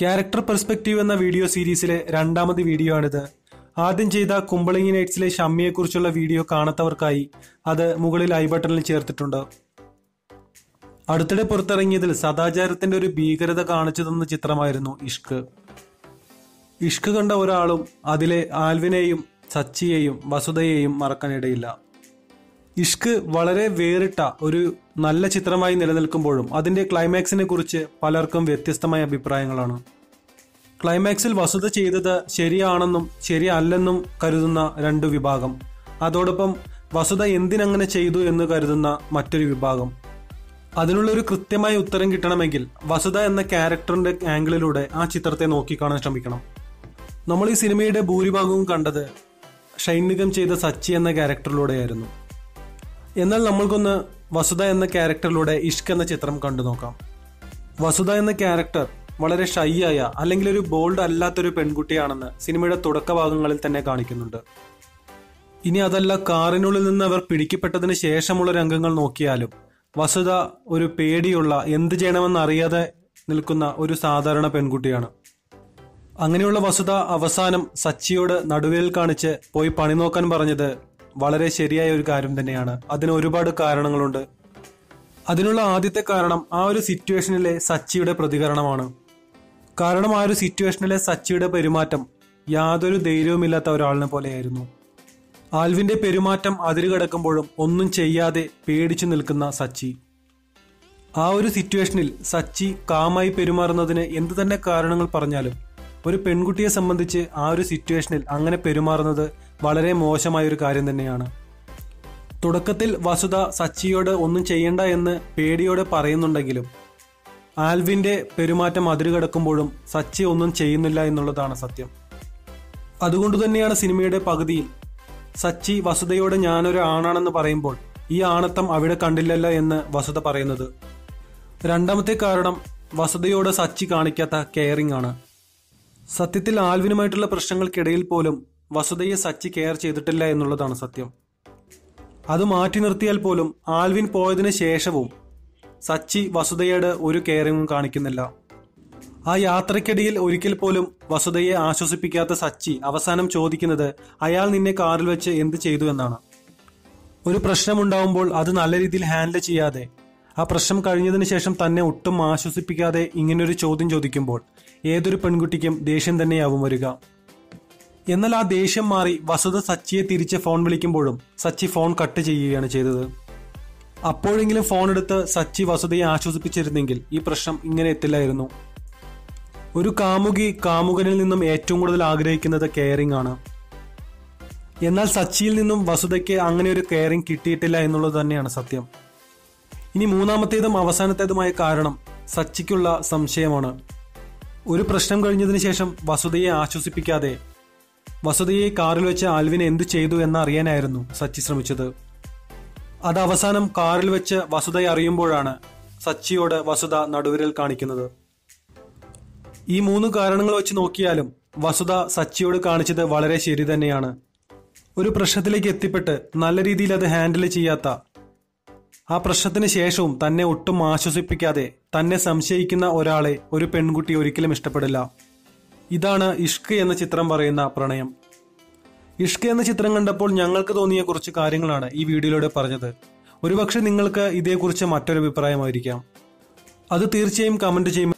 Character perspective എന്ന video സീരീസിലെ രണ്ടാമത് വീഡിയോ ആണിത്. ആദ്യം ചെയ്ത കുമ്പളിങ്ങി നൈറ്റ്സിലെ ഷമ്മിയെക്കുറിച്ചുള്ള വീഡിയോ കാണാത്തവർക്കായി അത് മുകളിൽ ഐ ബട്ടണിൽ ചേർത്തിട്ടുണ്ട്. അടുത്തിടെ പുറത്തിറങ്ങിയതിൽ സദാചാരത്തിന്റെ ഒരു ഭീകരത കാണിച്ചു തന്ന ചിത്രമായിരുന്നു ഇഷ്ക്. ഇഷ്ക് കണ്ട ഒരാളും അതിലെ ആൽവിനെയും സച്ചിയെയും വസുതയെയും മറക്കാനിടയില്ല. ഇഷ്ക് വളരെ വേറിട്ട ഒരു നല്ല ചിത്രമായി നിലനിൽക്കുമ്പോഴും അതിന്റെ ക്ലൈമാക്സിനെ കുറിച്ച് പലർക്കും വ്യത്യസ്തമായ അഭിപ്രായങ്ങളാണ്. ക്ലൈമാക്സിൽ വസുത ചെയ്തത് ശരിയാണെന്നും ശരിയല്ലെന്നും കരുതുന്ന രണ്ടു വിഭാഗം. അതോടൊപ്പം വസുത എന്തിനങ്ങനെ ചെയ്തു എന്ന് കരുതുന്ന മറ്റൊരു വിഭാഗം. അതിനുള്ളൊരു കൃത്യമായ ഉത്തരം കിട്ടണമെങ്കിൽ വസുത എന്ന ക്യാരക്ടറിന്റെ ആംഗിളിലൂടെ ആ ചിത്രത്തെ നോക്കിക്കാണാൻ ശ്രമിക്കണം. നമ്മൾ ഈ സിനിമയുടെ ഭൂരിഭാഗവും കണ്ടത് ഷൈനികം ചെയ്ത സച്ചി എന്ന ക്യാരക്ടറിലൂടെയായിരുന്നു. എന്നാൽ നമ്മൾക്കൊന്ന് വസുധ എന്ന ക്യാരക്ടറിലൂടെ ഇഷ്ക് എന്ന ചിത്രം കണ്ടു നോക്കാം. വസുധ എന്ന ക്യാരക്ടർ വളരെ ഷൈ ആയ അല്ലെങ്കിൽ ഒരു ബോൾഡ് അല്ലാത്തൊരു പെൺകുട്ടിയാണെന്ന് സിനിമയുടെ തുടക്ക ഭാഗങ്ങളിൽ തന്നെ കാണിക്കുന്നുണ്ട്. ഇനി അതല്ല കാറിനുള്ളിൽ നിന്ന് അവർ പിടിക്കപ്പെട്ടതിന് ശേഷമുള്ള രംഗങ്ങൾ നോക്കിയാലും വസുധ ഒരു പേടിയുള്ള എന്ത് ചെയ്യണമെന്ന് അറിയാതെ നിൽക്കുന്ന ഒരു സാധാരണ പെൺകുട്ടിയാണ്. അങ്ങനെയുള്ള വസുധ അവസാനം സച്ചിയോട് നടുവേൽ കാണിച്ച് പോയി പണി നോക്കാൻ പറഞ്ഞത് വളരെ ശരിയായ ഒരു കാര്യം തന്നെയാണ്. അതിന് ഒരുപാട് കാരണങ്ങളുണ്ട്. അതിനുള്ള ആദ്യത്തെ കാരണം ആ ഒരു സിറ്റുവേഷനിലെ സച്ചിയുടെ പ്രതികരണമാണ്. കാരണം ആ ഒരു സിറ്റുവേഷനിലെ സച്ചിയുടെ പെരുമാറ്റം യാതൊരു ധൈര്യവുമില്ലാത്ത ഒരാളിനെ പോലെയായിരുന്നു. ആൽവിന്റെ പെരുമാറ്റം അതിരുകടക്കുമ്പോഴും ഒന്നും ചെയ്യാതെ പേടിച്ചു നിൽക്കുന്ന സച്ചി. ആ ഒരു സിറ്റുവേഷനിൽ സച്ചി കാമായി പെരുമാറുന്നതിന് എന്തു തന്നെ കാരണങ്ങൾ പറഞ്ഞാലും ഒരു പെൺകുട്ടിയെ സംബന്ധിച്ച് ആ ഒരു സിറ്റുവേഷനിൽ അങ്ങനെ പെരുമാറുന്നത് വളരെ മോശമായ ഒരു കാര്യം തന്നെയാണ്. തുടക്കത്തിൽ വസുധ സച്ചിയോട് ഒന്നും ചെയ്യണ്ട എന്ന് പേടിയോടെ പറയുന്നുണ്ടെങ്കിലും ആൽവിന്റെ പെരുമാറ്റം അതിരുകടക്കുമ്പോഴും സച്ചി ഒന്നും ചെയ്യുന്നില്ല എന്നുള്ളതാണ് സത്യം. അതുകൊണ്ട് തന്നെയാണ് സിനിമയുടെ പകുതിയിൽ സച്ചി വസുധയോട് ഞാനൊരു ആണാണെന്ന് പറയുമ്പോൾ ഈ ആണത്തം അവിടെ കണ്ടില്ലല്ല എന്ന് വസുധ പറയുന്നത്. രണ്ടാമത്തെ കാരണം വസുധയോട് സച്ചി കാണിക്കാത്ത കെയറിംഗ് ആണ്. സത്യത്തിൽ ആൽവിനുമായിട്ടുള്ള പ്രശ്നങ്ങൾക്കിടയിൽ പോലും വസുതയെ സച്ചി കെയർ ചെയ്തിട്ടില്ല എന്നുള്ളതാണ് സത്യം. അത് മാറ്റി നിർത്തിയാൽ പോലും ആൽവിൻ പോയതിനു ശേഷവും സച്ചി വസുതയോട് ഒരു കെയറിങ്ങും കാണിക്കുന്നില്ല. ആ യാത്രക്കിടയിൽ ഒരിക്കൽ പോലും വസുതയെ ആശ്വസിപ്പിക്കാത്ത സച്ചി അവസാനം ചോദിക്കുന്നത് അയാൾ നിന്നെ കാറിൽ വെച്ച് എന്ത് ചെയ്തു എന്നാണ്. ഒരു പ്രശ്നമുണ്ടാവുമ്പോൾ അത് നല്ല രീതിയിൽ ഹാൻഡിൽ ചെയ്യാതെ ആ പ്രശ്നം കഴിഞ്ഞതിന് ശേഷം തന്നെ ഒട്ടും ആശ്വസിപ്പിക്കാതെ ഇങ്ങനൊരു ചോദ്യം ചോദിക്കുമ്പോൾ ഏതൊരു പെൺകുട്ടിക്കും ദേഷ്യം തന്നെയാവും വരിക. എന്നാൽ ആ ദേഷ്യം മാറി വസുത സച്ചിയെ തിരിച്ച് ഫോൺ വിളിക്കുമ്പോഴും സച്ചി ഫോൺ കട്ട് ചെയ്യുകയാണ് ചെയ്തത്. അപ്പോഴെങ്കിലും ഫോൺ എടുത്ത് സച്ചി വസുതയെ ആശ്വസിപ്പിച്ചിരുന്നെങ്കിൽ ഈ പ്രശ്നം ഇങ്ങനെ എത്തില്ലായിരുന്നു. ഒരു കാമുകി കാമുകനിൽ നിന്നും ഏറ്റവും കൂടുതൽ ആഗ്രഹിക്കുന്നത് കെയറിംഗ് ആണ്. എന്നാൽ സച്ചിയിൽ നിന്നും വസുതയ്ക്ക് അങ്ങനെ ഒരു കെയറിംഗ് കിട്ടിയിട്ടില്ല എന്നുള്ളത് തന്നെയാണ് സത്യം. ഇനി മൂന്നാമത്തേതും അവസാനത്തേതുമായ കാരണം സച്ചിക്കുള്ള സംശയമാണ്. ഒരു പ്രശ്നം കഴിഞ്ഞതിന് ശേഷം വസുതയെ ആശ്വസിപ്പിക്കാതെ. വസുതയെ കാറിൽ വെച്ച് ആൽവിൻ എന്തു ചെയ്തു എന്ന് അറിയാനായിരുന്നു സച്ചി ശ്രമിച്ചത്. അത് അവസാനം കാറിൽ വെച്ച് വസുതയെ അറിയുമ്പോഴാണ് സച്ചിയോട് വസുത നടുവിരൽ കാണിക്കുന്നത്. ഈ മൂന്ന് കാരണങ്ങൾ വെച്ച് നോക്കിയാലും വസുത സച്ചിയോട് കാണിച്ചത് വളരെ ശരി തന്നെയാണ്. ഒരു പ്രശ്നത്തിലേക്ക് എത്തിപ്പെട്ട് നല്ല രീതിയിൽ അത് ഹാൻഡിൽ ചെയ്യാത്ത ആ പ്രശ്നത്തിന് ശേഷവും തന്നെ ഒട്ടും ആശ്വസിപ്പിക്കാതെ തന്നെ സംശയിക്കുന്ന ഒരാളെ ഒരു പെൺകുട്ടി ഒരിക്കലും ഇഷ്ടപ്പെടില്ല. ഇതാണ് ഇഷ്ക് എന്ന ചിത്രം പറയുന്ന പ്രണയം. ഇഷ്ക് എന്ന ചിത്രം കണ്ടപ്പോൾ ഞങ്ങൾക്ക് തോന്നിയ കുറച്ച് കാര്യങ്ങളാണ് ഈ വീഡിയോയിലൂടെ പറഞ്ഞത്. ഒരുപക്ഷെ നിങ്ങൾക്ക് ഇതേക്കുറിച്ച് മറ്റൊരു അഭിപ്രായമായിരിക്കാം. അത് തീർച്ചയായും കമന്റ് ചെയ്യും